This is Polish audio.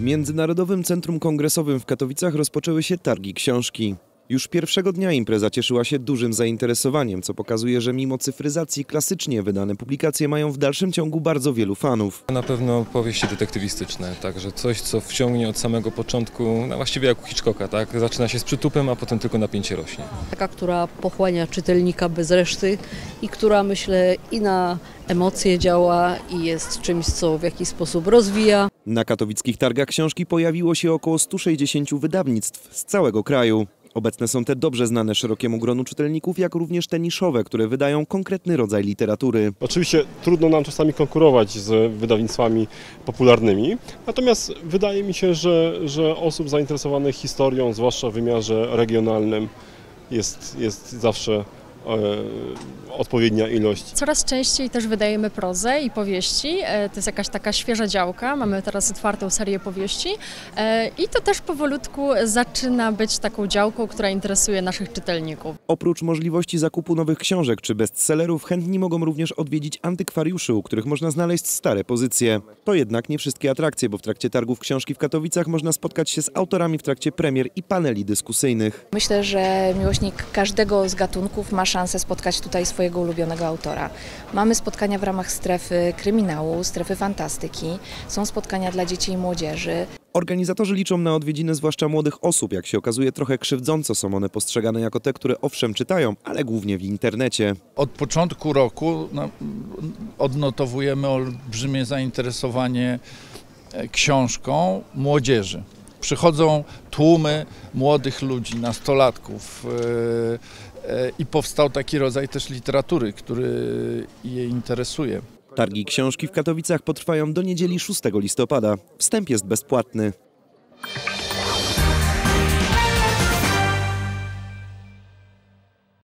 W Międzynarodowym Centrum Kongresowym w Katowicach rozpoczęły się targi książki. Już pierwszego dnia impreza cieszyła się dużym zainteresowaniem, co pokazuje, że mimo cyfryzacji klasycznie wydane publikacje mają w dalszym ciągu bardzo wielu fanów. Na pewno powieści detektywistyczne, także coś, co wciągnie od samego początku, no właściwie jak u Hitchcocka, tak? Zaczyna się z przytupem, a potem tylko napięcie rośnie. Taka, która pochłania czytelnika bez reszty i która myślę i na emocje działa i jest czymś, co w jakiś sposób rozwija. Na katowickich targach książki pojawiło się około 160 wydawnictw z całego kraju. Obecne są te dobrze znane szerokiemu gronu czytelników, jak również te niszowe, które wydają konkretny rodzaj literatury. Oczywiście trudno nam czasami konkurować z wydawnictwami popularnymi, natomiast wydaje mi się, że, że osób zainteresowanych historią, zwłaszcza w wymiarze regionalnym, jest, jest zawsze odpowiednia ilość. Coraz częściej też wydajemy prozę i powieści. E, To jest jakaś taka świeża działka. Mamy teraz otwartą serię powieści e, i to też powolutku zaczyna być taką działką, która interesuje naszych czytelników. Oprócz możliwości zakupu nowych książek czy bestsellerów, chętni mogą również odwiedzić antykwariuszy, u których można znaleźć stare pozycje. To jednak nie wszystkie atrakcje, bo w trakcie targów książki w Katowicach można spotkać się z autorami w trakcie premier i paneli dyskusyjnych. Myślę, że miłośnik każdego z gatunków ma szansę spotkać tutaj swojego ulubionego autora. Mamy spotkania w ramach strefy kryminału, strefy fantastyki, są spotkania dla dzieci i młodzieży. Organizatorzy liczą na odwiedziny zwłaszcza młodych osób. Jak się okazuje, trochę krzywdząco są one postrzegane jako te, które owszem czytają, ale głównie w internecie. Od początku roku no, odnotowujemy olbrzymie zainteresowanie e, książką młodzieży. Przychodzą tłumy młodych ludzi, nastolatków e, i powstał taki rodzaj też literatury, który je interesuje. Targi książki w Katowicach potrwają do niedzieli 6 listopada. Wstęp jest bezpłatny.